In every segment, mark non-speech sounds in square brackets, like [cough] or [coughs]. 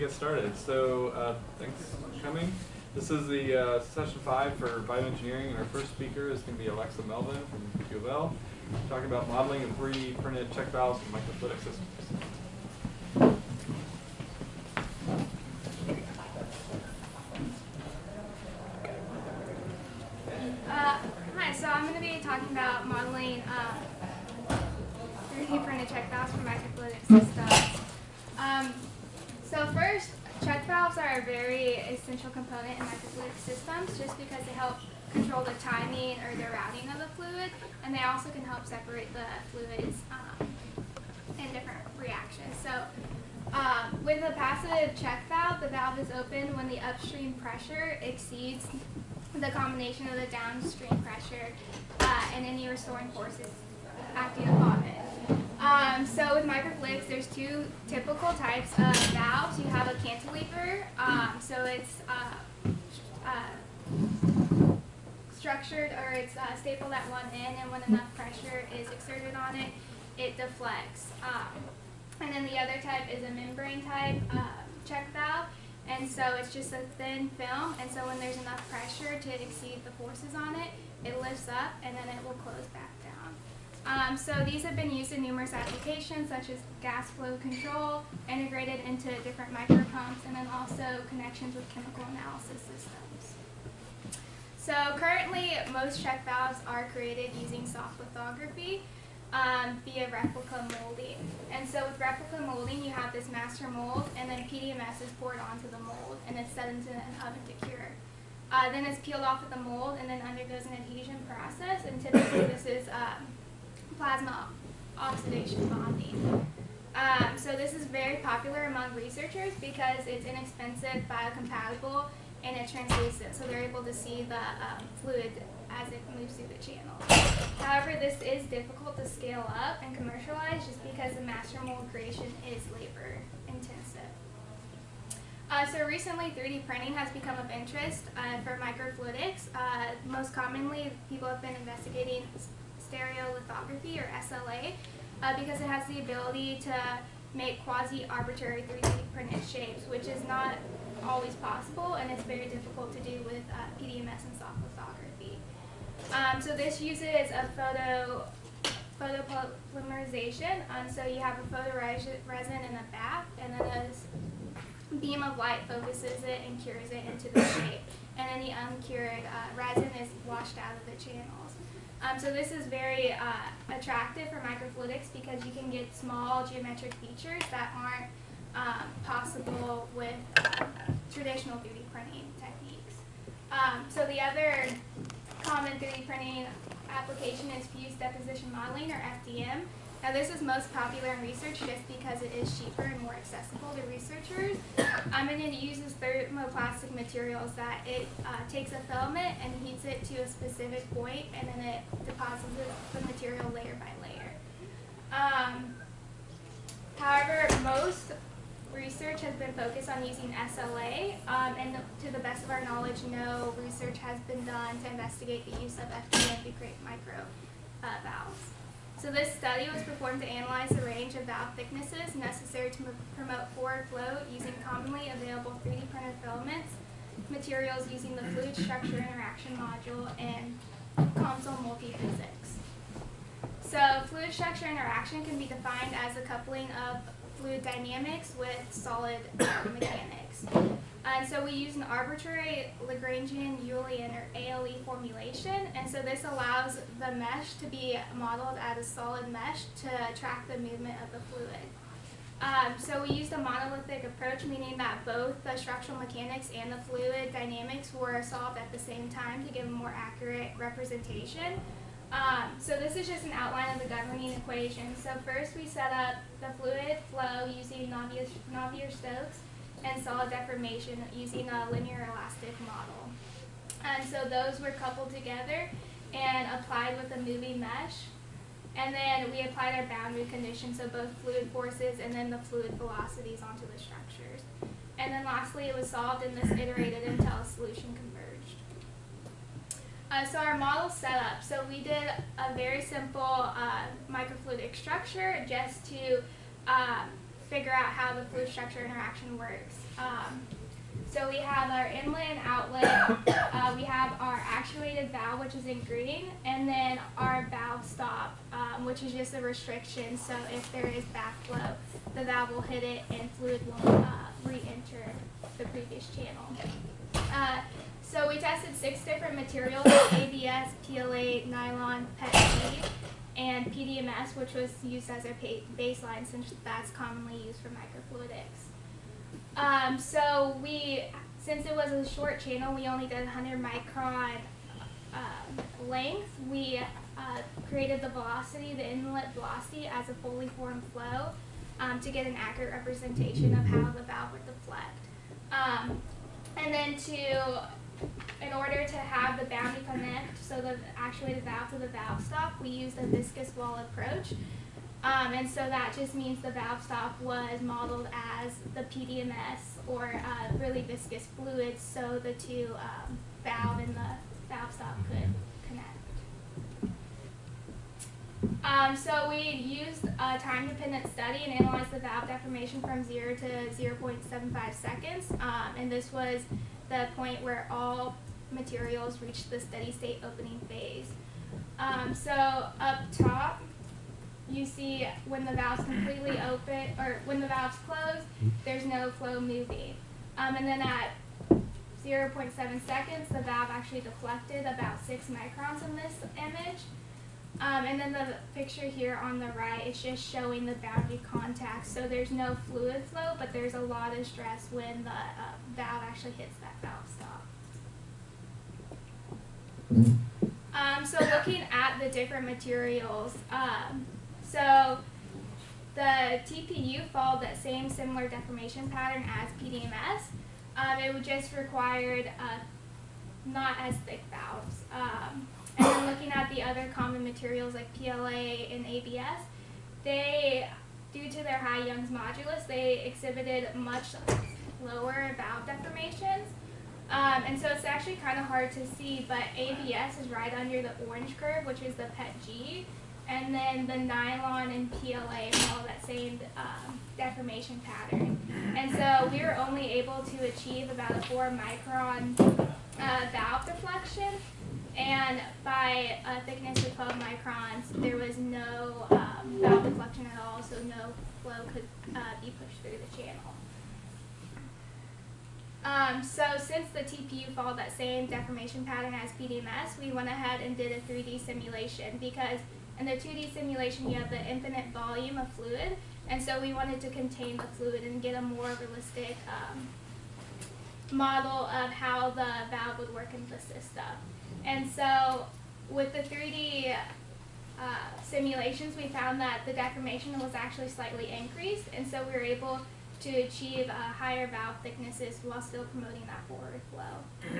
get started. So uh, thanks for coming. This is the uh, session five for bioengineering, and our first speaker is going to be Alexa Melvin from U of L, talking about modeling and 3D printed check valves and microfluidic systems. Uh, hi, so I'm going to be talking about modeling uh, 3D printed check valves for microfluidic systems. Um, so first, check valves are a very essential component in microfluidic systems just because they help control the timing or the routing of the fluid, and they also can help separate the fluids um, in different reactions. So um, with a passive check valve, the valve is open when the upstream pressure exceeds the combination of the downstream pressure uh, and any restoring forces acting upon it. Um, so with microfluidics, there's two typical types of valves. You have a cantilever, um, so it's uh, uh, structured or it's uh, stapled at one end, and when enough pressure is exerted on it, it deflects. Um, and then the other type is a membrane type uh, check valve. And so it's just a thin film, and so when there's enough pressure to exceed the forces on it, it lifts up and then it will close back. Um, so these have been used in numerous applications such as gas flow control, integrated into different micro pumps, and then also connections with chemical analysis systems. So currently, most check valves are created using soft lithography um, via replica molding. And so with replica molding, you have this master mold, and then PDMS is poured onto the mold, and it's set into an oven to cure. Uh, then it's peeled off of the mold, and then undergoes an adhesion process, and typically this is um, plasma oxidation bonding. Um, so this is very popular among researchers because it's inexpensive, biocompatible, and it's translucent, so they're able to see the um, fluid as it moves through the channel. However, this is difficult to scale up and commercialize just because the master mold creation is labor intensive. Uh, so recently, 3D printing has become of interest uh, for microfluidics. Uh, most commonly, people have been investigating stereolithography or SLA uh, because it has the ability to make quasi-arbitrary 3D printed shapes, which is not always possible, and it's very difficult to do with uh, PDMS and soft lithography. Um, so this uses a photo photopolymerization. Um, so you have a photoresin resin in a bath, and then a beam of light focuses it and cures it into the shape. And then the uncured uh, resin is washed out of the channels. Um, so this is very uh, attractive for microfluidics because you can get small geometric features that aren't um, possible with uh, traditional 3D printing techniques. Um, so the other common 3D printing application is fused deposition modeling, or FDM. Now this is most popular in research just because it is cheaper and more accessible to researchers. Um, and it uses thermoplastic materials that it uh, takes a filament and heats it to a specific point and then it deposits the material layer by layer. Um, however, most research has been focused on using SLA, um, and to the best of our knowledge, no research has been done to investigate the use of FDM to create micro uh, valves. So this study was performed to analyze the range of valve thicknesses necessary to promote forward flow using commonly available 3D printed filaments, materials using the fluid structure interaction module, and COMSOL multiphysics. So fluid structure interaction can be defined as a coupling of fluid dynamics with solid uh, mechanics. And so we use an arbitrary Lagrangian Eulerian or ALE formulation, and so this allows the mesh to be modeled as a solid mesh to track the movement of the fluid. Um, so we used a monolithic approach, meaning that both the structural mechanics and the fluid dynamics were solved at the same time to give a more accurate representation. Um, so this is just an outline of the governing equation. So first we set up the fluid flow using Navier-Stokes and solid deformation using a linear elastic model. And so those were coupled together and applied with a moving mesh. And then we applied our boundary conditions, so both fluid forces and then the fluid velocities onto the structures. And then lastly, it was solved and this iterated until a solution converged. Uh, so our model setup. So we did a very simple uh, microfluidic structure just to um, figure out how the fluid structure interaction works. Um, so we have our inlet and outlet. [coughs] Uh, we have our actuated valve, which is in green, and then our valve stop, um, which is just a restriction. So if there is backflow, the valve will hit it and fluid will uh, re-enter the previous channel. Uh, so we tested six different materials, [coughs] ABS, PLA, nylon, PET and PDMS, which was used as our baseline since that's commonly used for microfluidics. Um, so we, since it was a short channel, we only did 100 micron uh, length. We uh, created the velocity, the inlet velocity, as a fully formed flow um, to get an accurate representation of how the valve would deflect. Um, and then to, in order to have the boundary connect, so the actuated valve to the valve stop, we used a viscous wall approach. Um, and so that just means the valve stop was modeled as the PDMS or uh, really viscous fluids so the two um, valve and the valve stop could connect. Um, so we used a time-dependent study and analyzed the valve deformation from 0 to 0.75 seconds. Um, and this was the point where all materials reach the steady state opening phase. Um, so up top, you see when the valve's completely open, or when the valve's closed, there's no flow moving. Um, and then at 0.7 seconds, the valve actually deflected about 6 microns in this image. Um, and then the picture here on the right is just showing the boundary contact. So there's no fluid flow, but there's a lot of stress when the uh, valve actually hits that valve stop. Um, so looking at the different materials, um, so the TPU followed that same similar deformation pattern as PDMS. Um, it would just required uh, not as thick valves. And then looking at the other common materials like PLA and ABS, they, due to their high Young's modulus, they exhibited much lower valve deformations. Um, and so it's actually kind of hard to see, but ABS is right under the orange curve, which is the PET-G. And then the nylon and PLA follow that same um, deformation pattern. And so we were only able to achieve about a four micron uh, valve deflection. And by a thickness of 12 microns, there was no um, valve deflection at all, so no flow could uh, be pushed through the channel. Um, so since the TPU followed that same deformation pattern as PDMS, we went ahead and did a 3D simulation because in the 2D simulation, you have the infinite volume of fluid, and so we wanted to contain the fluid and get a more realistic um, model of how the valve would work in the system. And so with the 3D uh, simulations, we found that the deformation was actually slightly increased, and so we were able to achieve uh, higher valve thicknesses while still promoting that forward flow.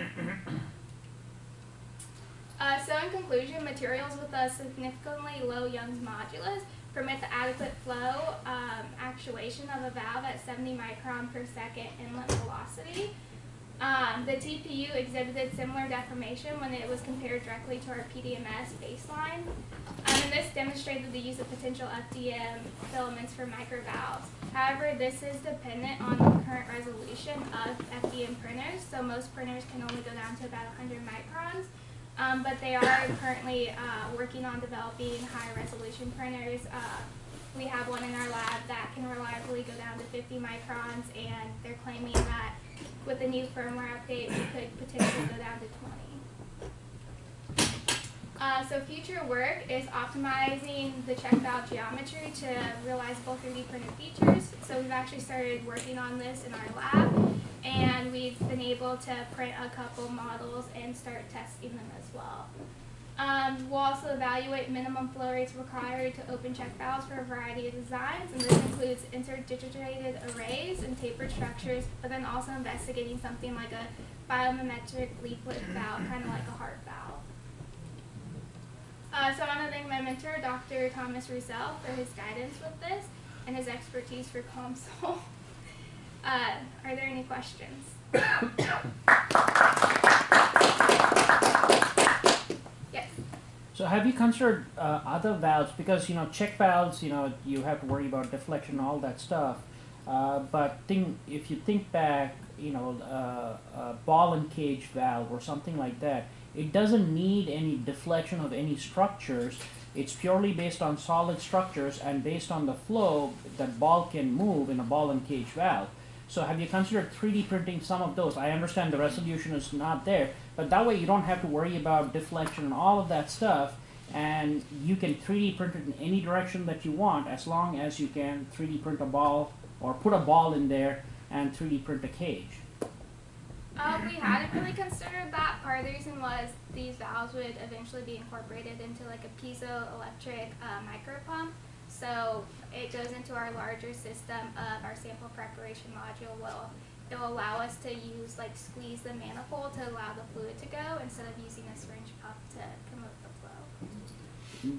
Uh, so in conclusion, materials with a significantly low Young's modulus permit the adequate flow um, actuation of a valve at 70 micron per second inlet velocity. Um, the TPU exhibited similar deformation when it was compared directly to our PDMS baseline. Um, and this demonstrated the use of potential FDM filaments for microvalves. However, this is dependent on the current resolution of FDM printers, so most printers can only go down to about 100 microns. Um, but they are currently uh, working on developing high resolution printers. Uh, we have one in our lab that can reliably go down to 50 microns, and they're claiming that with the new firmware update, we could potentially go down to 20. Uh, so future work is optimizing the check valve geometry to realizable 3D printed features. So we've actually started working on this in our lab and we've been able to print a couple models and start testing them as well. Um, we'll also evaluate minimum flow rates required to open check valves for a variety of designs, and this includes interdigitated arrays and tapered structures, but then also investigating something like a biomimetic leaflet valve, kind of like a heart valve. Uh, so I want to thank my mentor, Dr. Thomas Roussel, for his guidance with this and his expertise for COMSOL. [laughs] Uh, are there any questions? [coughs] [coughs] [coughs] yes. So have you considered uh, other valves? Because you know check valves, you know you have to worry about deflection, all that stuff. Uh, but think if you think back, you know, uh, a ball and cage valve or something like that, it doesn't need any deflection of any structures. It's purely based on solid structures and based on the flow that ball can move in a ball and cage valve. So have you considered 3D printing some of those? I understand the resolution is not there, but that way you don't have to worry about deflection and all of that stuff, and you can 3D print it in any direction that you want as long as you can 3D print a ball or put a ball in there and 3D print a cage. Uh, we hadn't really considered that. Part of the reason was these valves would eventually be incorporated into like a piezoelectric uh, micro pump. So it goes into our larger system of our sample preparation module. Will it will allow us to use like squeeze the manifold to allow the fluid to go instead of using a syringe pump to promote the flow.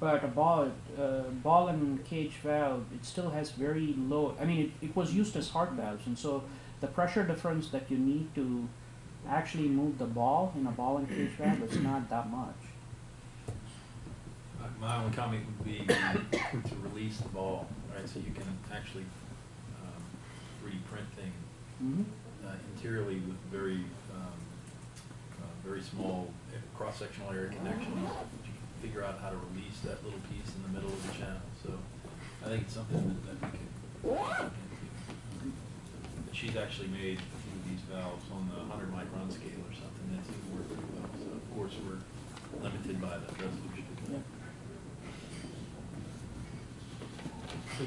But a ball, uh, ball and cage valve, it still has very low. I mean, it, it was used as heart valves, and so the pressure difference that you need to actually move the ball in a ball and cage valve is not that much. My only comment would be [coughs] to release the ball, right, so you can actually um, 3D print things Mm-hmm. uh, interiorly with very, um, uh, very small uh, cross-sectional area connections. You can figure out how to release that little piece in the middle of the channel, so I think it's something that that we could. But She's actually made a few of these valves on the hundred micron scale or something, That's seems to work pretty well, so of course, we're limited by the resolution. Yeah. So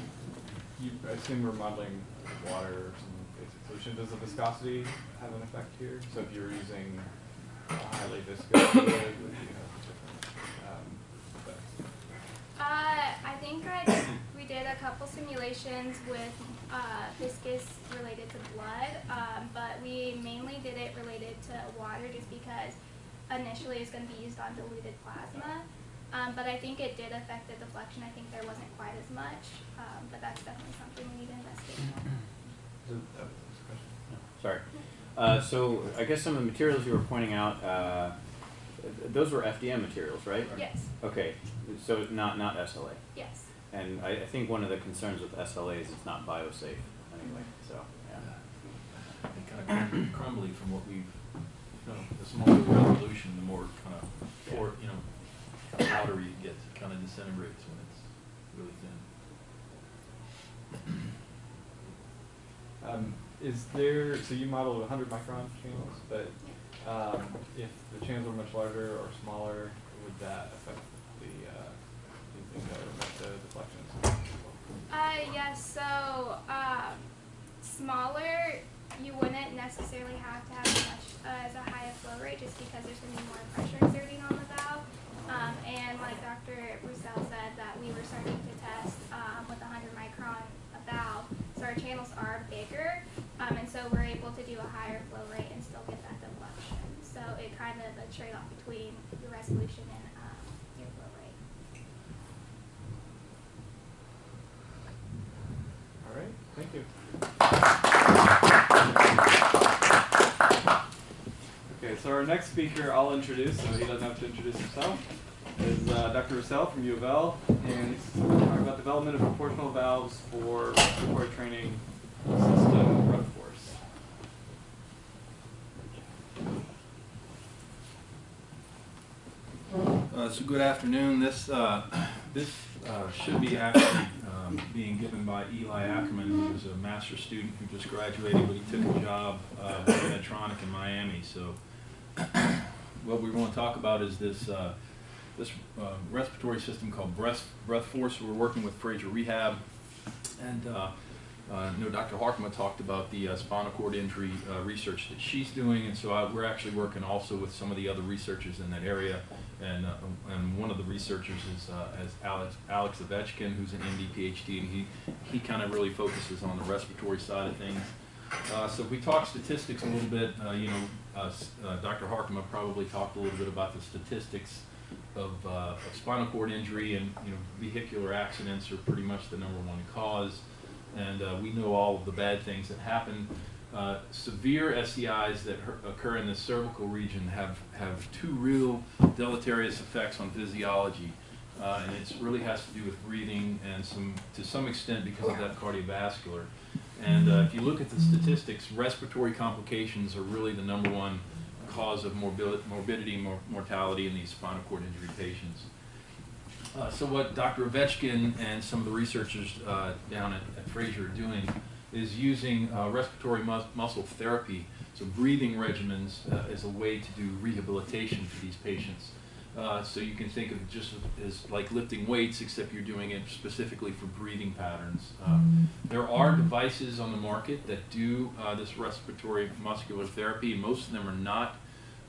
you, I assume we're modeling water or some basic solution. Does the viscosity have an effect here? So if you were using a highly viscous [coughs] fluid, would you have different, um? Uh, I think I we did a couple simulations with uh, viscous related to blood, um, but we mainly did it related to water just because initially it's going to be used on diluted plasma. Um, but I think it did affect the deflection. I think there wasn't quite as much, um, but that's definitely something we need to investigate. more. Is it- uh, is the question? Sorry. Uh, so I guess some of the materials you were pointing out, uh, those were FDM materials, right? Yes, Okay, so not not SLA. yes. And I, I think one of the concerns with SLA is it's not biosafe anyway. So yeah. It kind of crumbly from what we've, you know, the smaller the resolution, the more kind of, or, you know, powdery it gets, it kind of disintegrates when it's really thin. Um, is there, so you modeled hundred micron channels, but, um, if the channels were much larger or smaller, would that affect the, uh, do you think that would affect the deflections? Uh, yes, so, um, smaller, you wouldn't necessarily have to have as much, uh, as a high a flow rate just because there's gonna be more pressure exerting on the valve. Um, and like Dr. Roussel said, that we were starting to test, um, with a hundred micron valve, so our channels are bigger, um, and so we're able to do a higher flow rate and still get that deflection. So it kind of a trade-off between your resolution and, um, your flow rate. All right, thank you. Okay, so our next speaker I'll introduce, so he doesn't have to introduce himself, is uh, Dr. Roussel from U of L, and he's talking about development of proportional valves for respiratory training system run force. Uh, so good afternoon. This, uh, [coughs] this uh, should be actually um, being given by Eli Ackerman, who's a master's student who just graduated, but he took a job uh, with Medtronic in Miami. So what we want to talk about is this, uh, this uh, respiratory system called Breath, Breath Force. We're working with Frazier Rehab. And uh, uh, I know Dr. Harkema talked about the uh, spinal cord injury uh, research that she's doing, and so I, we're actually working also with some of the other researchers in that area. And, uh, and one of the researchers is, is Alex, Alex Ovechkin, who's an MD PhD, and he, he kind of really focuses on the respiratory side of things. So we talk statistics a little bit, you know, uh, uh, Dr. Harkema probably talked a little bit about the statistics of, uh, of spinal cord injury and, you know, vehicular accidents are pretty much the number one cause. And uh, we know all of the bad things that happen. Uh, severe SCIs that occur in the cervical region have, have two real deleterious effects on physiology. And it really has to do with breathing and some, to some extent because of that cardiovascular. And uh, if you look at the statistics, respiratory complications are really the number one cause of morbi- morbidity and mor- mortality in these spinal cord injury patients. Uh, so what Dr. Ovechkin and some of the researchers uh, down at, at Frazier are doing is using uh, respiratory mus- muscle therapy, so breathing regimens, uh, as a way to do rehabilitation for these patients. Uh, so you can think of it just as like lifting weights, except you're doing it specifically for breathing patterns. Um, there are devices on the market that do uh, this respiratory muscular therapy. Most of them are not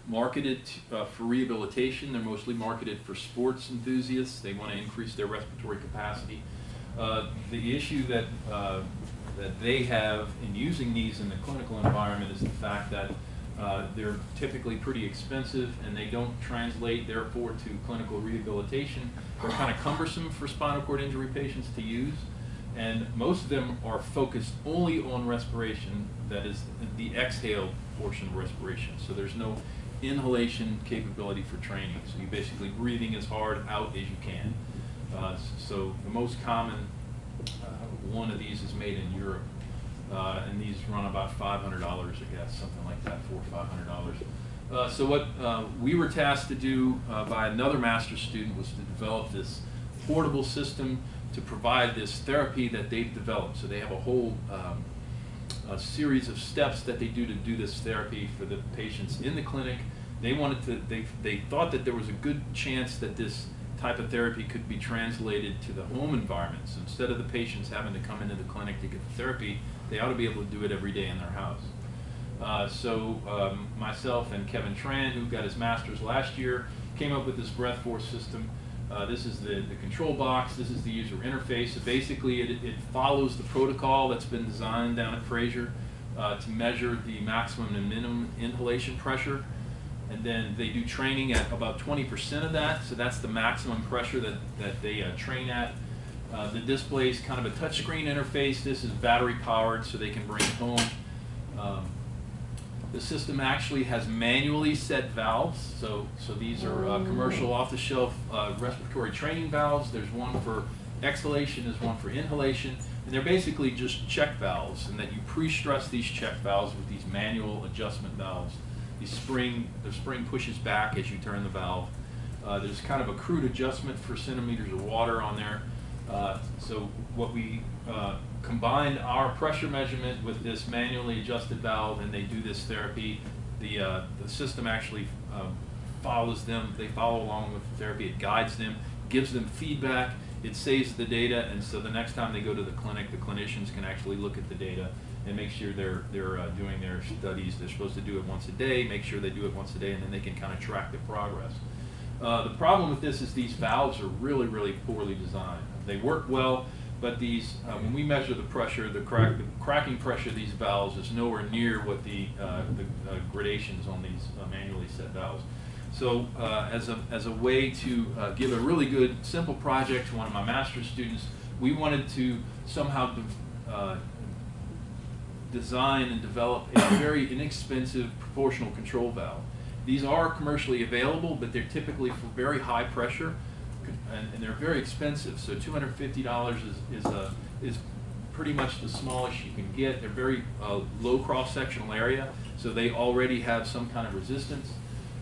marketed uh, for rehabilitation. They're mostly marketed for sports enthusiasts. They want to increase their respiratory capacity. Uh, the issue that uh, that they have in using these in the clinical environment is the fact that uh, they're typically pretty expensive and they don't translate therefore to clinical rehabilitation. They're kind of cumbersome for spinal cord injury patients to use. And most of them are focused only on respiration, that is the exhale portion of respiration. So there's no inhalation capability for training. So you're basically breathing as hard out as you can. Uh, so the most common uh, one of these is made in Europe, uh, and these run about five hundred dollars, I guess, something like that, four or five hundred dollars. Uh, so what uh, we were tasked to do uh, by another master's student was to develop this portable system to provide this therapy that they've developed. So they have a whole um, a series of steps that they do to do this therapy for the patients in the clinic. They wanted to, they, they thought that there was a good chance that this type of therapy could be translated to the home environment. So instead of the patients having to come into the clinic to get the therapy, they ought to be able to do it every day in their house. Uh, so um, myself and Kevin Tran, who got his master's last year, came up with this breath force system. Uh, this is the, the control box. This is the user interface. So basically, it, it follows the protocol that's been designed down at Frazier uh, to measure the maximum and minimum inhalation pressure. And then they do training at about 20% of that. So that's the maximum pressure that, that they uh, train at. Uh, the display is kind of a touchscreen interface. This is battery powered, so they can bring it home. Um, the system actually has manually set valves, so, so these are uh, commercial off-the-shelf uh, respiratory training valves. There's one for exhalation, there's one for inhalation, and they're basically just check valves, and that you pre-stress these check valves with these manual adjustment valves. The spring, the spring pushes back as you turn the valve. Uh, there's kind of a crude adjustment for centimeters of water on there. Uh, so what we uh, combined our pressure measurement with this manually adjusted valve, and they do this therapy. The uh, the system actually um, follows them. They follow along with the therapy. It guides them, gives them feedback. It saves the data, and so the next time they go to the clinic, the clinicians can actually look at the data and make sure they're they're uh, doing their studies. They're supposed to do it once a day. Make sure they do it once a day, and then they can kind of track the progress. Uh, the problem with this is these valves are really, really poorly designed. They work well, but these, uh, when we measure the pressure, the, crack, the cracking pressure of these valves is nowhere near what the, uh, the uh, gradations on these manually set valves. So uh, as, a, as a way to give a really good, simple project to one of my master's students, we wanted to somehow uh, design and develop a very inexpensive proportional control valve. These are commercially available, but they're typically for very high pressure, and, and they're very expensive. So two hundred fifty dollars is is a is pretty much the smallest you can get. They're very uh, low cross sectional area, so they already have some kind of resistance.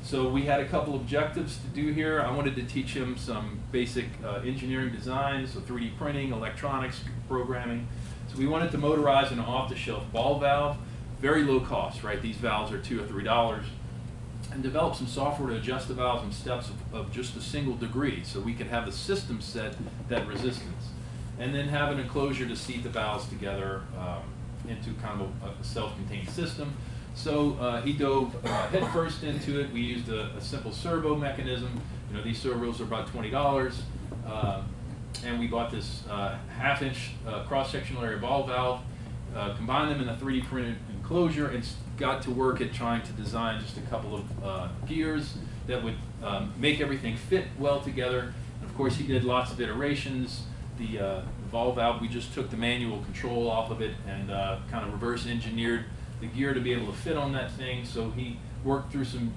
So we had a couple objectives to do here. I wanted to teach him some basic uh, engineering design, so 3D printing, electronics, programming. So we wanted to motorize an off-the-shelf ball valve, very low cost, right? These valves are two or three dollars and develop some software to adjust the valves in steps of, of just a single degree so we could have the system set that resistance. And then have an enclosure to seat the valves together um, into kind of a, self-contained system. So uh, he dove uh, headfirst into it. We used a, a simple servo mechanism. You know these servos are about $20 um, and we bought this uh, half inch uh, cross-sectional area ball valve uh, combined them in a 3D printed enclosure and got to work at trying to design just a couple of uh, gears that would um, make everything fit well together. And of course, he did lots of iterations. The uh, ball valve, we just took the manual control off of it and uh, kind of reverse engineered the gear to be able to fit on that thing. So he worked through some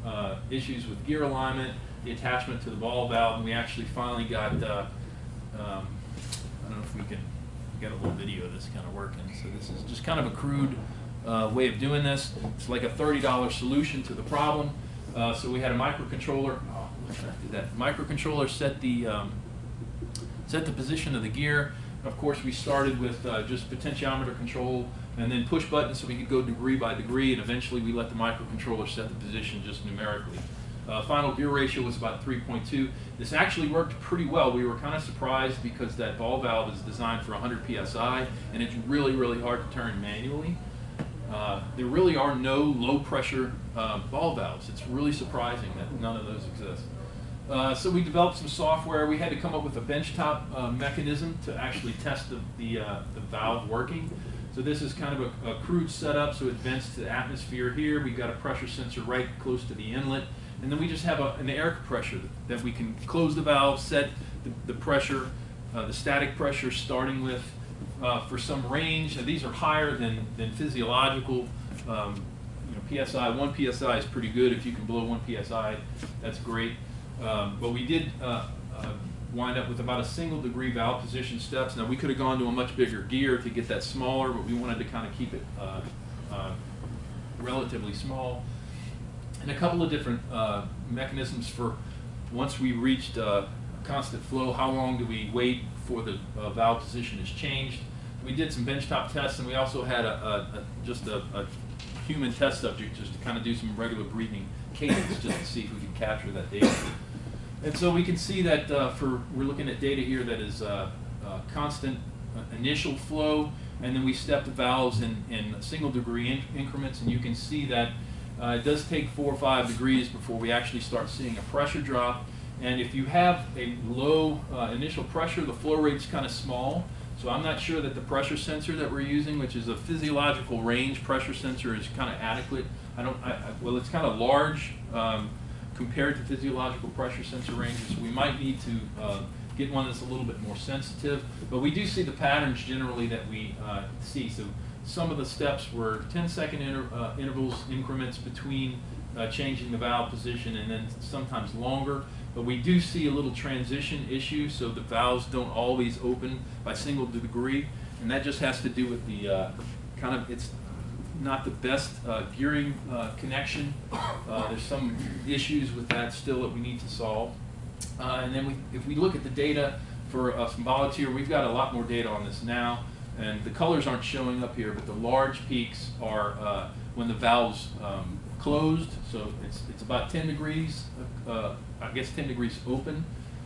issues with gear alignment, the attachment to the ball valve, and we actually finally got. Um, I don't know if we can get a little video of this kind of working. So this is just kind of a crude uh, way of doing this. It's like a $30 solution to the problem. Uh, so we had a microcontroller. Oh, that. That microcontroller set the um, set the position of the gear. Of course, we started with uh, just potentiometer control and then push buttons so we could go degree by degree, and eventually we let the microcontroller set the position just numerically. Uh, final gear ratio was about 3.2. This actually worked pretty well. We were kind of surprised because that ball valve is designed for 100 psi, and it's really, really hard to turn manually. Uh, there really are no low pressure uh, ball valves. It's really surprising that none of those exist. Uh, so we developed some software. We had to come up with a benchtop uh, mechanism to actually test the, the, uh, the valve working. So this is kind of a, a crude setup. So it vents to the atmosphere here. We've got a pressure sensor right close to the inlet. And then we just have a, an air compressor that we can close the valve, set the, the pressure, uh, the static pressure starting with uh, for some range. Now, these are higher than, than physiological. Um, you know, PSI, one PSI is pretty good. If you can blow one PSI, that's great. Um, but we did uh, wind up with about a single degree valve position steps. Now we could have gone to a much bigger gear to get that smaller, but we wanted to kind of keep it uh, uh, relatively small. And a couple of different uh, mechanisms for once we reached uh, constant flow, how long do we wait before the uh, valve position is changed? We did some benchtop tests, and we also had a, a, a just a, a human test subject just to kind of do some regular breathing cadence just to see if we could capture that data. And so we can see that uh, for, we're looking at data here that is uh, uh, constant uh, initial flow, and then we step the valves in, in single degree in increments, and you can see that uh, it does take four or five degrees before we actually start seeing a pressure drop. And if you have a low uh, initial pressure, the flow rate's kind of small. So I'm not sure that the pressure sensor that we're using, which is a physiological range pressure sensor, is kind of adequate. I don't, I, I, well, it's kind of large um, compared to physiological pressure sensor ranges. We might need to uh, get one that's a little bit more sensitive, but we do see the patterns generally that we uh, see. So some of the steps were 10 second inter uh, intervals, increments between uh, changing the valve position and then sometimes longer. But we do see a little transition issue, so the valves don't always open by single degree, and that just has to do with the uh, kind of, it's not the best uh, gearing uh, connection. Uh, there's some issues with that still that we need to solve. Uh, and then we, if we look at the data for uh, some volunteer, we've got a lot more data on this now. And the colors aren't showing up here, but the large peaks are uh, when the valves um, closed. So it's, it's about 10 degrees, I guess 10 degrees open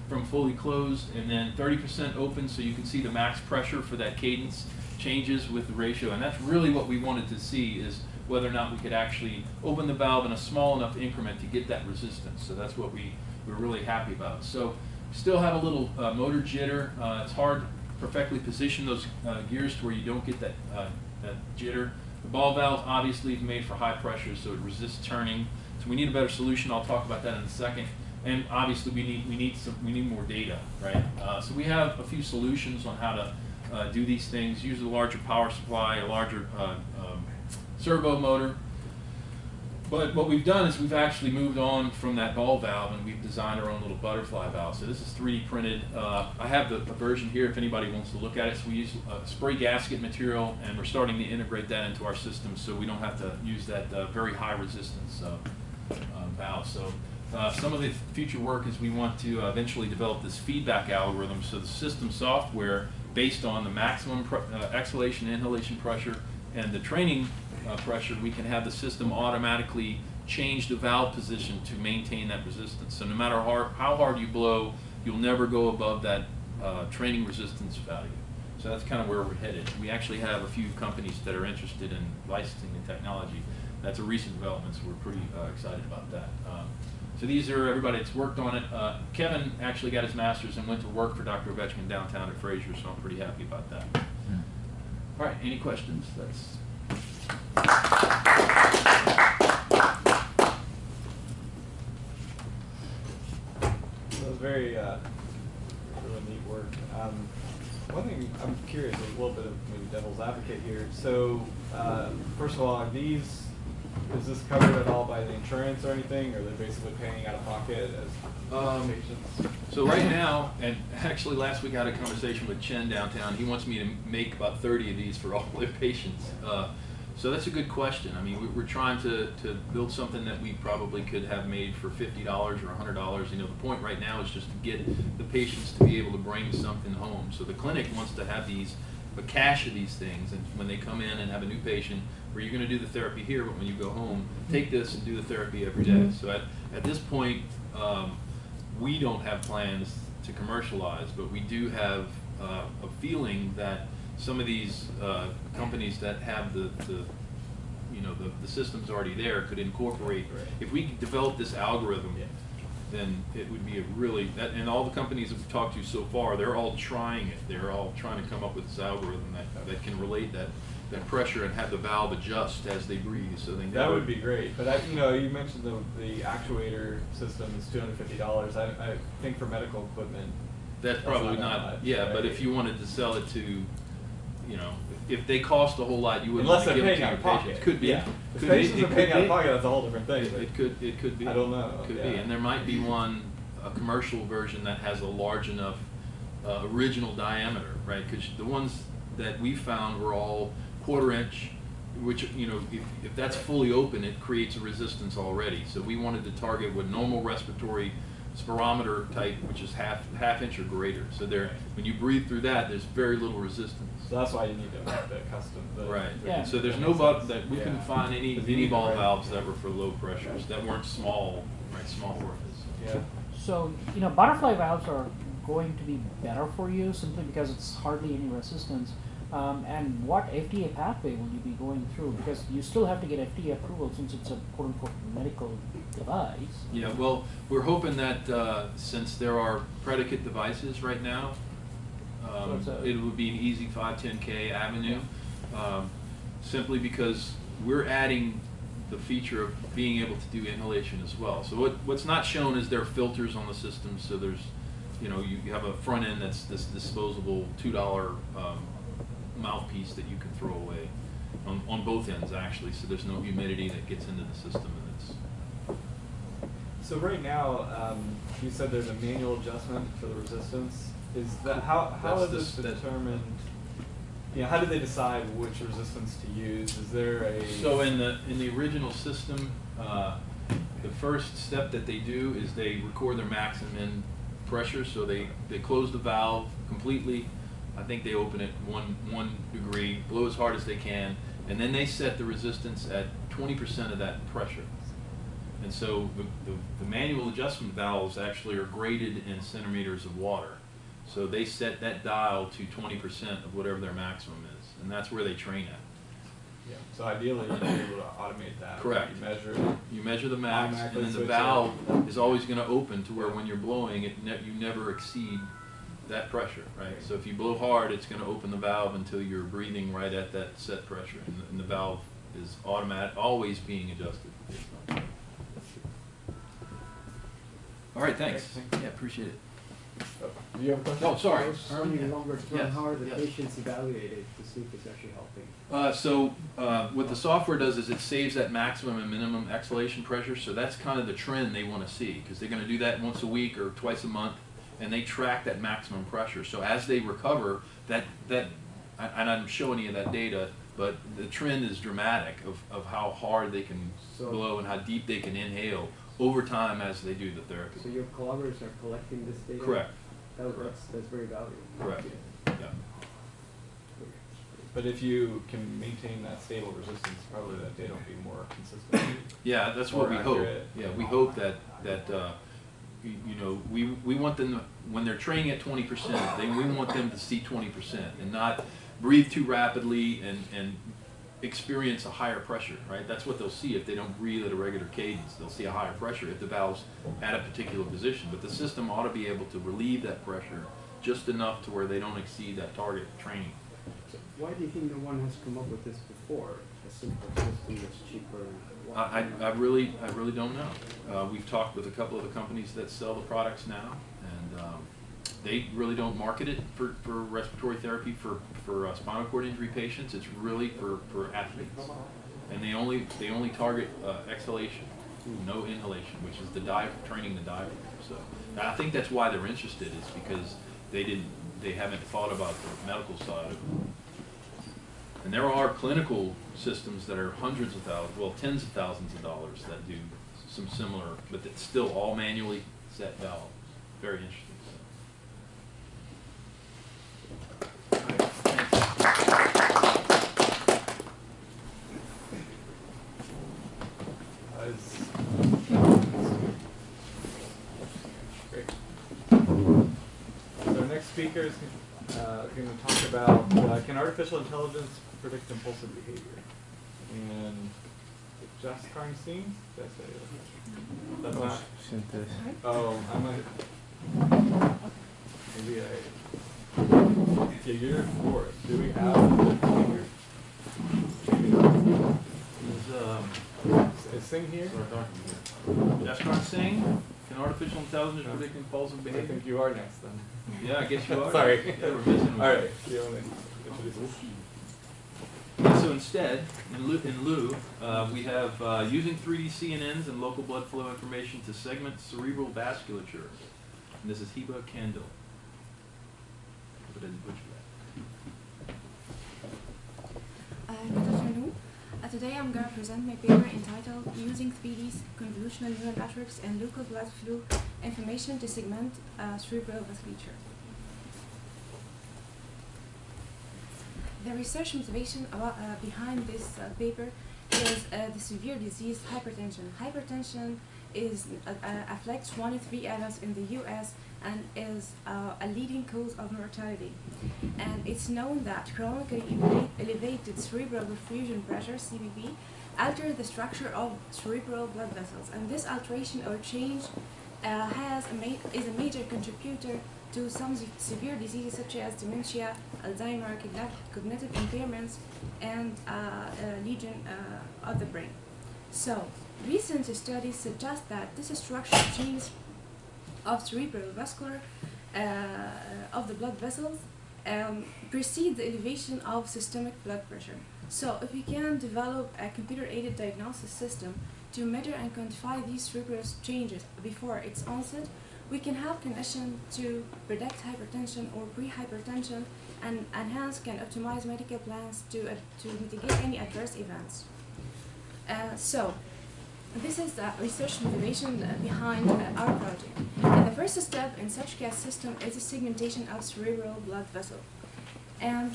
from fully closed, and then 30% open, so you can see the max pressure for that cadence changes with the ratio. And that's really what we wanted to see is whether or not we could actually open the valve in a small enough increment to get that resistance. So that's what we, we're really happy about. So still have a little uh, motor jitter. Uh, it's hard to perfectly position those uh, gears to where you don't get that, uh, that jitter. The ball valve obviously is made for high pressure, so it resists turning. So we need a better solution. I'll talk about that in a second. And obviously we need we need some we need more data, right? Uh, so we have a few solutions on how to uh, do these things. Use a larger power supply, a larger uh, um, servo motor. But what we've done is we've actually moved on from that ball valve and we've designed our own little butterfly valve. So this is 3D printed. Uh, I have the, the version here if anybody wants to look at it. So we use uh, spray gasket material and we're starting to integrate that into our system so we don't have to use that uh, very high resistance uh, uh, valve. So uh, some of the future work is we want to eventually develop this feedback algorithm so the system software based on the maximum uh, exhalation, inhalation pressure, and the training uh, pressure, we can have the system automatically change the valve position to maintain that resistance. So no matter how, how hard you blow, you'll never go above that uh, training resistance value. So that's kind of where we're headed. We actually have a few companies that are interested in licensing the technology. That's a recent development, so we're pretty uh, excited about that. Um, so these are everybody that's worked on it. Uh, Kevin actually got his master's and went to work for Dr. Ovechkin downtown at Frazier, so I'm pretty happy about that. All right, any questions? That's That was very, uh, really neat work. Um, one thing I'm curious, a little bit of maybe devil's advocate here. So, uh, first of all, are these is this covered at all by the insurance or anything, or they're basically paying out of pocket as Um, patients? So right now, and actually last week I had a conversation with Chen downtown. He wants me to make about 30 of these for [laughs] all the patients. Uh, so that's a good question. I mean, we- we're trying to, to build something that we probably could have made for $50 or $100. You know, the point right now is just to get the patients to be able to bring something home. So the clinic wants to have these, a cache of these things, and when they come in and have a new patient, where you're going to do the therapy here, but when you go home, take this and do the therapy every day. So at, at this point, um, we don't have plans to commercialize, but we do have uh, a feeling that some of these uh, companies that have the, the you know, the, the system's already there could incorporate, Right. if we develop this algorithm, Yeah. Then it would be a really, that, and all the companies that we've talked to so far, they're all trying it. They're all trying to come up with this algorithm that, that can relate that, that pressure and have the valve adjust as they breathe, so they. That would be great, but I, you know, you mentioned the, the actuator system is two hundred fifty dollars. I, I think for medical equipment, That's That's probably not not, much, yeah, but if you wanted to sell it to, you know, if they cost a whole lot, you wouldn't unless wanna they're give it paying to out your of pocket. patients. Could be. Yeah. If Could be. patients It are paying out be. of pocket, that's a whole different thing. It but- it could, it could be. I don't know, Could be, yeah. and there might be one, a commercial version that has a large enough, uh, original diameter, right? Cause the ones that we found were all quarter inch, which, you know, if, if that's fully open, it creates a resistance already. So we wanted to target what normal respiratory spirometer type, which is half, half inch or greater. So there, when you breathe through that, there's very little resistance. So that's why you need to have the custom. The, Right, the- Yeah. so there's that no makes valve, that, we Yeah. couldn't find any any ball right- valves that were for low pressures, that weren't small, right, small orifice. Yeah. So, you know, butterfly valves are going to be better for you simply because it's hardly any resistance. Um, and what FDA pathway will you be going through? Because you still have to get FDA approval since it's a quote unquote medical device. Yeah, well, we're hoping that, uh, since there are predicate devices right now, um, So it would be an easy five ten K avenue. Um, simply because we're adding the feature of being able to do inhalation as well. So what, what's not shown is there are filters on the system, so there's, you know, you have a front end that's this disposable two dollar, um, mouthpiece that you can throw away on, on both ends actually, so there's no humidity that gets into the system and it's, So right now, um, you said there's a manual adjustment for the resistance. Is that how how That's is this determined? You know, how do they decide which resistance to use? Is there a So in the, in the original system, uh, the first step that they do is they record their maximum pressure, so they, they close the valve completely. I think they open it one, one degree, blow as hard as they can, and then they set the resistance at twenty percent of that pressure. And so the, the, the manual adjustment valves actually are graded in centimeters of water. So they set that dial to twenty percent of whatever their maximum is, and that's where they train at. Yeah. So ideally, you'd be able to automate that. Correct. You measure. it. You measure the max, and then the valve is always gonna open to where when you're blowing, it ne- you never exceed that pressure, right? So if you blow hard, it's gonna open the valve until you're breathing right at that set pressure, and, the- and the valve is automatic, always being adjusted. All right, thanks. Thanks. Yeah, appreciate it. Oh, do you have a question? Oh, sorry. I was wondering longer term, Yes, how are the yes. patients evaluated to see if it's actually helping? Uh, so, uh, what the software does is it saves that maximum and minimum exhalation pressure, so that's kind of the trend they wanna see, cause they're gonna do that once a week or twice a month, and they track that maximum pressure, so as they recover, that, that, and and I'm showing you that data, but the trend is dramatic of, of how hard they can So- blow and how deep they can inhale over time as they do the therapy. So your collaborators are collecting this data? Correct, That, was- correct. that's, that's very valuable. correct, Yeah. yeah. But if you can maintain that stable resistance, probably that data will be more consistent. Yeah, that's what we More hope. Yeah, we hope that, that, uh, you, know, we, we want them, to, when they're training at twenty percent, then we want them to see twenty percent and not breathe too rapidly and, and experience a higher pressure, right? That's what they'll see if they don't breathe at a regular cadence. They'll see a higher pressure if the valve's at a particular position. But the system ought to be able to relieve that pressure just enough to where they don't exceed that target training. So why do you think no one has come up with this before? A simple system that's cheaper? I, I, really, I really don't know. Uh, we've talked with a couple of the companies that sell the products now, and, um, they really don't market it for, for respiratory therapy for, for uh, spinal cord injury patients. It's really for, for athletes. and they only, they only target uh, exhalation, no inhalation, which is the dive, training the diaphragm. So I think that's why they're interested, is because they didn't, they haven't thought about the medical side of it. And there are clinical systems that are hundreds of thousands, well, tens of thousands of dollars that do some similar, but it's still all manually set valves. Very interesting. Great. So our next speaker is uh, going to talk about uh, can artificial intelligence predict impulsive behavior? And Josh Karnstein, did I say that? That's not. Oh, I might. Maybe I. Yeah, you're for it. Do we have a speaker? Maybe not. Is, um, Is Singh here? Jashkar Singh, can artificial intelligence No. predict impulsive behavior? I think you are next then. Yeah, I guess you are. [laughs] Sorry. Yeah, we're missing one. All right. You want to introduce us? Yeah, so instead, in lieu, in lieu uh, we have uh, using 3D CNNs and local blood flow information to segment cerebral vasculature. And this is Heba that. Uh, good afternoon. Uh, today I'm going to present my paper entitled Using 3D Convolutional Neural Networks and Local Blood Flow Information to Segment uh, Cerebral Vasculature. The research motivation about, uh, behind this uh, paper is uh, the severe disease hypertension. Hypertension is uh, uh, affects one in three adults in the U.S. and is uh, a leading cause of mortality. And it's known that chronically elevated cerebral perfusion pressure (CPP) alter the structure of cerebral blood vessels, and this alteration or change has a is a major contributor to some severe diseases such as dementia, Alzheimer, cogni- cognitive impairments, and uh, lesion uh, of the brain. So, recent studies suggest that this structural change of cerebral vascular uh, of the blood vessels um, precede the elevation of systemic blood pressure. So, if we can develop a computer-aided diagnosis system to measure and quantify these cerebral changes before its onset, we can help clinicians to predict hypertension or pre-hypertension and enhance can optimize medical plans to, uh, to mitigate any adverse events. Uh, so, this is the research motivation behind our project. And the first step in such CAS system is the segmentation of cerebral blood vessel. And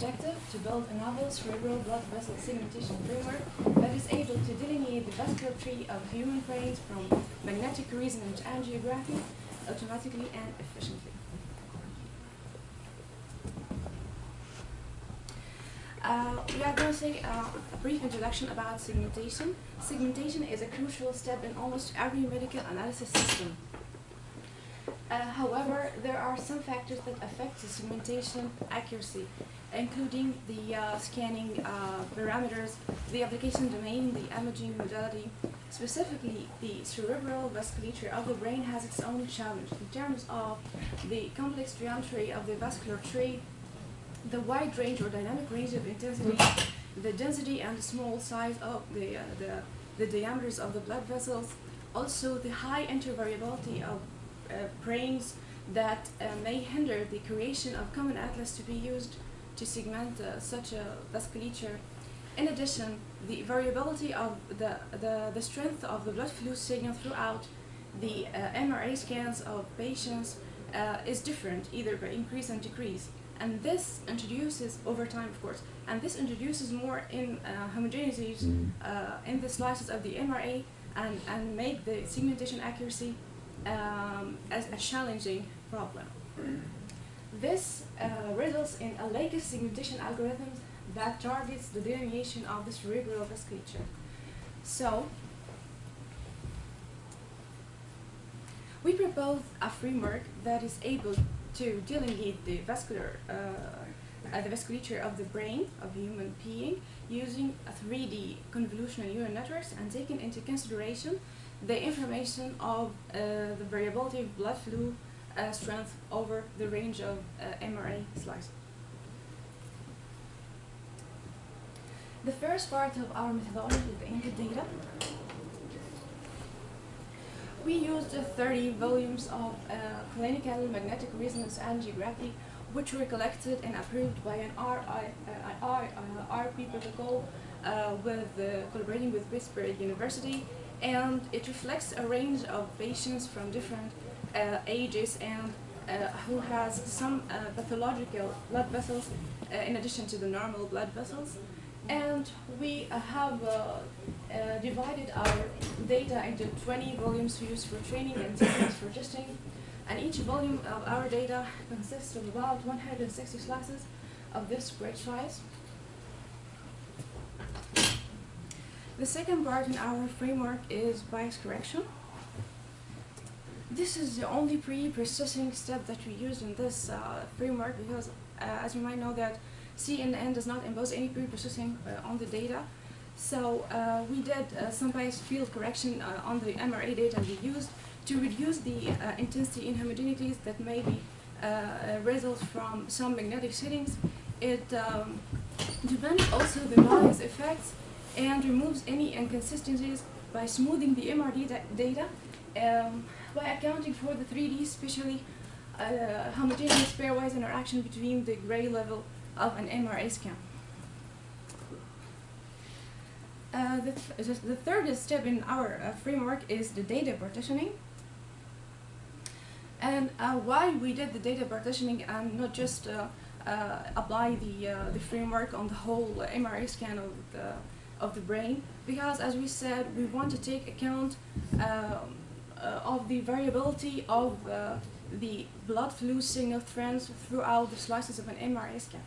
objective to build a novel cerebral blood vessel segmentation framework that is able to delineate the vascular tree of human brains from magnetic resonance and angiography automatically and efficiently. Uh, we are going to say uh, a brief introduction about segmentation. Segmentation is a crucial step in almost every medical analysis system. Uh, however, there are some factors that affect the segmentation accuracy, including the uh, scanning uh, parameters, the application domain, the imaging modality. Specifically, the cerebral vasculature of the brain has its own challenge in terms of the complex geometry of the vascular tree, the wide range or dynamic range of intensity, the density and the small size of the, uh, the, the diameters of the blood vessels, also the high intervariability of uh, brains that uh, may hinder the creation of common atlas to be used to segment uh, such a vasculature. In addition, the variability of the, the, the strength of the blood flow signal throughout the uh, MRA scans of patients uh, is different, either by increase and decrease. And this introduces, over time of course, and this introduces more in uh, homogeneities uh, in the slices of the MRA and, and make the segmentation accuracy um, as a challenging problem. This uh, results in a latest segmentation algorithm that targets the delineation of the cerebral vasculature. So, we propose a framework that is able to delineate the vascular uh, uh, the vasculature of the brain of human being using a 3D convolutional neural networks and taking into consideration the information of uh, the variability of blood flow uh, strength over the range of uh, MRA slices. The first part of our methodology is the input data. We used uh, 30 volumes of uh, clinical magnetic resonance angiography, which were collected and approved by an RI, uh, RP protocol uh, with collaborating with Pittsburgh University, and it reflects a range of patients from different uh, ages and uh, who has some uh, pathological blood vessels uh, in addition to the normal blood vessels. And we have uh, uh, divided our data into 20 volumes used for training and 10 for testing. And each volume of our data consists of about 160 slices of this great size. The second part in our framework is bias correction. This is the only pre-processing step that we use in this uh, framework because, uh, as you might know, that CNN does not impose any pre-processing uh, on the data. So uh, we did uh, some bias field correction uh, on the MRA data we used to reduce the intensity inhomogeneities that may be result from some magnetic settings. It um, depends also the noise effects and removes any inconsistencies by smoothing the MRD da- data um, by accounting for the 3D, especially uh, homogeneous pairwise interaction between the gray level of an MRA scan. Uh, the, th- the third step in our uh, framework is the data partitioning. And uh, why we did the data partitioning and not just uh, uh, apply the, the framework on the whole MRA scan of the, of the brain? Because as we said, we want to take account um, uh, of the variability of uh, the blood flow signal trends throughout the slices of an MRA scan.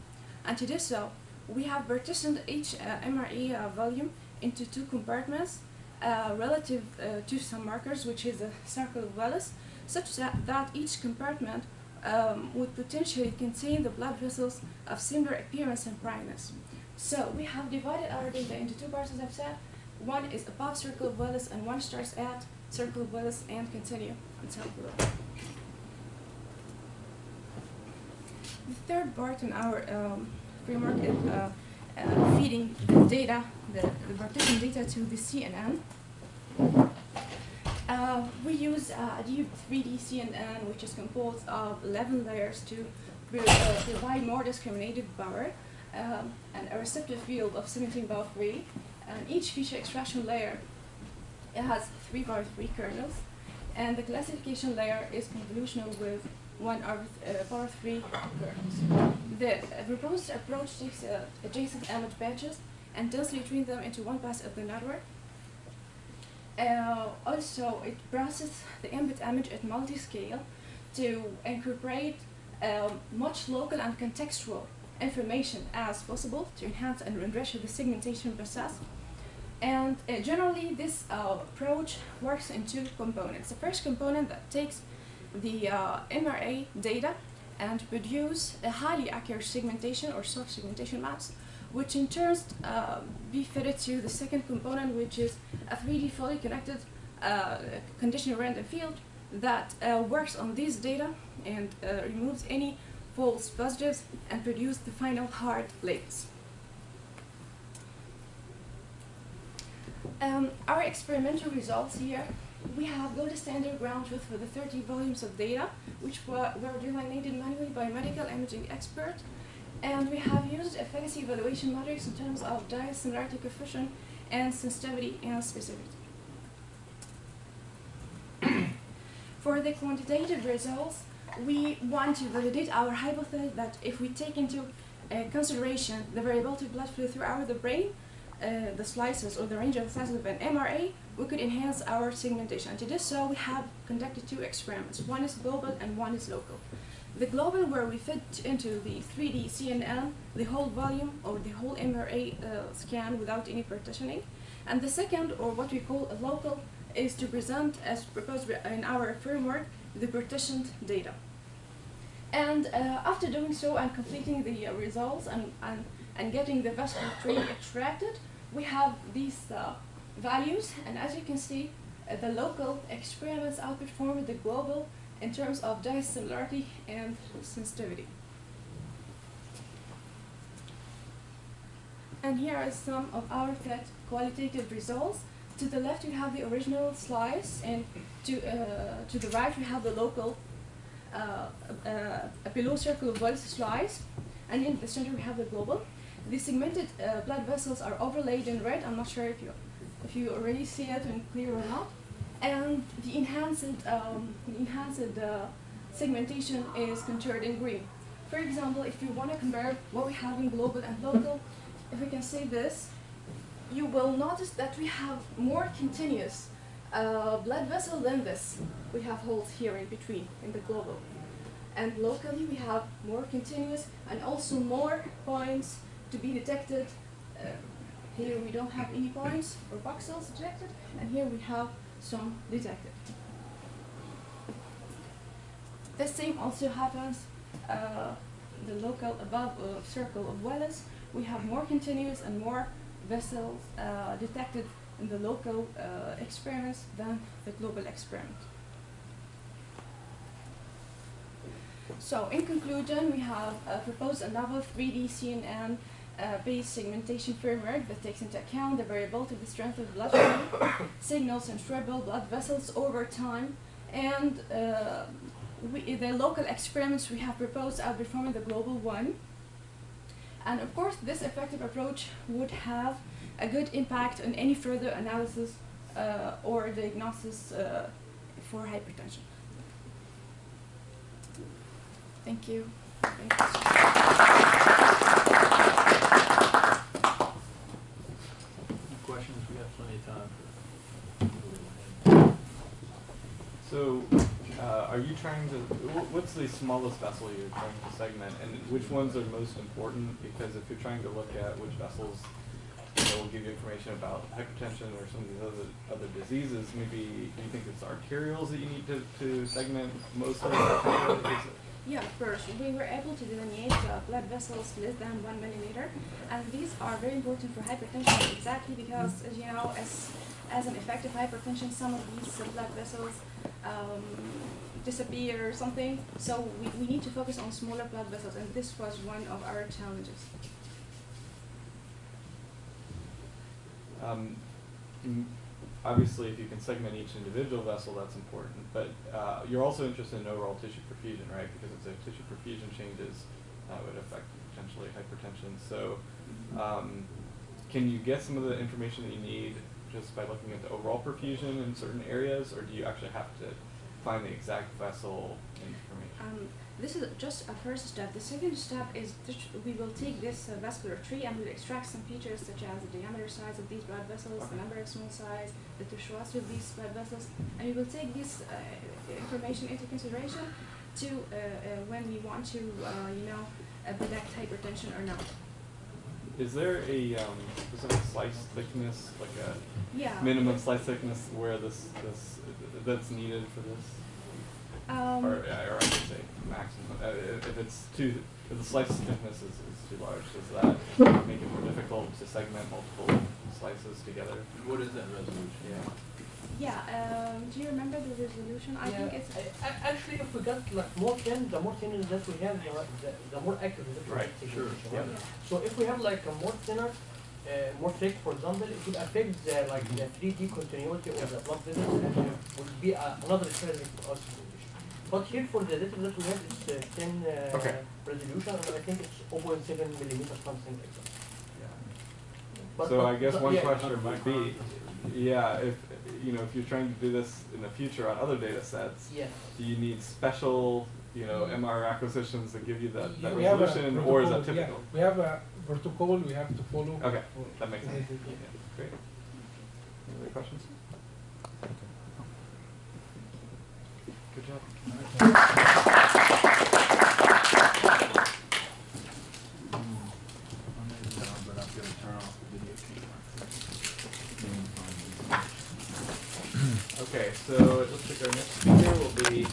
And to do so, we have partitioned each uh, MRE uh, volume into two compartments uh, relative uh, to some markers, which is a circle of Willis, such that, that each compartment um, would potentially contain the blood vessels of similar appearance and primeness. So we have divided our data into two parts, as I've said. One is above circle of Willis, and one starts at circle of Willis and continue until below. The third part in our um, framework is uh, uh, feeding the data, the, the partition data to the CNN. Uh, we use uh, a deep 3D CNN, which is composed of 11 layers to pro- uh, provide more discriminated power um, and a receptive field of 17 power 3. And each feature extraction layer it has 3 power 3 kernels, and the classification layer is convolutional with 1 power, uh, power 3 kernels. The proposed approach takes uh, adjacent image patches and densely treat them into one pass of the network. Uh, also, it processes the input image at multi-scale to incorporate um, much local and contextual information as possible to enhance and enrich the segmentation process. And uh, generally, this uh, approach works in two components. The first component that takes the uh, MRA data and produce a highly accurate segmentation or soft segmentation maps, which in turn uh, be fitted to the second component, which is a 3D fully connected uh, conditional random field that uh, works on these data and uh, removes any false positives and produce the final hard labels. Um, our experimental results here, we have got gold standard ground truth for the 30 volumes of data, which were, were delineated manually by a medical imaging expert. And we have used a efficacy evaluation metrics in terms of Dice similarity coefficient and sensitivity and specificity. [clears throat] For the quantitative results, we want to validate our hypothesis that if we take into uh, consideration the variability of blood flow throughout the brain, uh, the slices or the range of slices of an MRA, we could enhance our segmentation. And to do so, we have conducted two experiments. One is global and one is local. The global, where we fit into the 3D CNN the whole volume or the whole MRA uh, scan without any partitioning. And the second, or what we call a local, is to present, as proposed in our framework, the partitioned data. And uh, after doing so and completing the results and, and, and getting the vascular tree extracted, we have these uh, values. And as you can see, uh, the local experiments outperformed the global in terms of Dice similarity and sensitivity. And here are some of our quali- qualitative results. To the left, you have the original slice, and to, uh, to the right, we have the local uh, uh, below circle of Willis slice, and in the center, we have the global. The segmented uh, blood vessels are overlaid in red. I'm not sure if you, if you already see it in clear or not. And the enhanced, um, the enhanced uh, segmentation is contoured in green. For example, if you want to compare what we have in global and local, if we can say this, you will notice that we have more continuous uh, blood vessel than this. We have holes here in between in the global. And locally we have more continuous and also more points to be detected. Uh, here we don't have any points or voxels detected, and here we have some detected. The same also happens uh, the local above uh, circle of Willis. We have more continuous and more vessels uh, detected the local uh, experiments than the global experiment. So in conclusion, we have uh, proposed a novel 3D CNN uh, based segmentation framework that takes into account the variability of the strength of blood [coughs] signals and treble blood vessels over time, and uh, we, the local experiments we have proposed outperforming the global one. And of course, this effective approach would have a good impact on any further analysis uh, or diagnosis uh, for hypertension. Thank you. Questions? We have plenty of time. So, uh, are you trying to, what's the smallest vessel you're trying to segment, and which ones are most important? Because if you're trying to look at which vessels, know, will give you information about hypertension or some of these other, other diseases, maybe, do you think it's arterioles that you need to, to segment mostly? Yeah, first, we were able to delineate blood vessels less than one millimeter, and these are very important for hypertension exactly because, as you know, as, as an effective hypertension, some of these blood vessels um, disappear or something. So we, we need to focus on smaller blood vessels, and this was one of our challenges. Um, obviously, if you can segment each individual vessel, that's important. But uh, you're also interested in overall tissue perfusion, right? Because if the tissue perfusion changes, that would affect potentially hypertension. So, um, can you get some of the information that you need just by looking at the overall perfusion in certain areas, or do you actually have to find the exact vessel information? Um, this is just a first step. The second step is we will take this uh, vascular tree and we'll extract some features such as the diameter size of these blood vessels, the number of small size, the tortuosity of these blood vessels, and we will take this uh, information into consideration to uh, uh, when we want to, uh, you know, uh, predict hypertension or not. Is there a um, specific slice thickness, like a Yeah. minimum slice thickness, where this this that's needed for this? Um, or, or I should say maximum. Uh, if if it's too, if the slice thickness is, is too large, does that make it more difficult to segment multiple slices together? What is that resolution? Yeah. yeah. Um, do you remember the resolution? I think it's. I- I- Actually, if we got like more thin, the more thin that we have, the, the, the more accurate it will Right, sure, segmentation, yeah. right? So if we have like a more thinner, uh, more thick, for example, it would affect the like the 3D continuity of the blood vessels and uh, would be uh, another challenge for us. But here for the data that we have, it's uh, 10 uh, Okay. resolution, and I think it's 0.7 millimeters, something like that. But- So but- I guess one yeah, question might be, yeah, if you know if you're trying to do this in the future on other data sets, Yeah. do you need special you know MR acquisitions that give you that, that We have a resolution, or is that protocol, yeah. typical? We have a protocol we have to follow. Okay, that makes sense. Yeah. Yeah, great. Any other questions? Good job. but I'm gonna turn off the video camera. Okay, so it looks like our next speaker will be